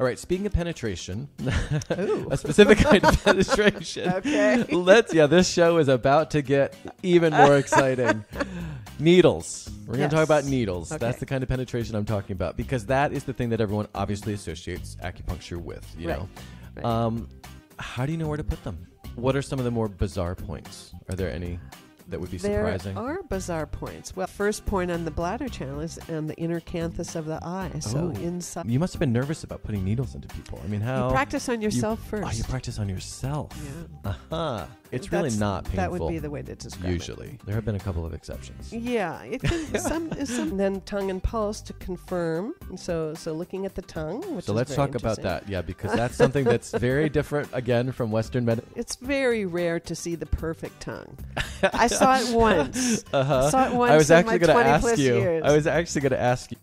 All right, speaking of penetration, a specific kind of penetration. Okay. Let's yeah, this show is about to get even more exciting. needles. We're going to talk about needles. Okay. That's the kind of penetration I'm talking about because that is the thing that everyone obviously associates acupuncture with, you Right. know. Right. Um how do you know where to put them? What are some of the more bizarre points? Are there any that would be there surprising? are bizarre points. Well, first point on the bladder channel is on the inner canthus of the eye. So Oh. inside. You must have been nervous about putting needles into people. I mean, how You practice on yourself Oh, first. you practice on yourself. Yeah. Uh-huh. It's really not painful. That would be the way to describe it. usually. There have been a couple of exceptions. Yeah, it can, some, some then tongue and pulse to confirm. So so looking at the tongue, which So let's talk about that. Yeah, because that's something that's very different again from Western medicine. It's very rare to see the perfect tongue. I saw it once. Uh-huh. Saw it once I was actually going to ask you. years. I was actually going to ask you.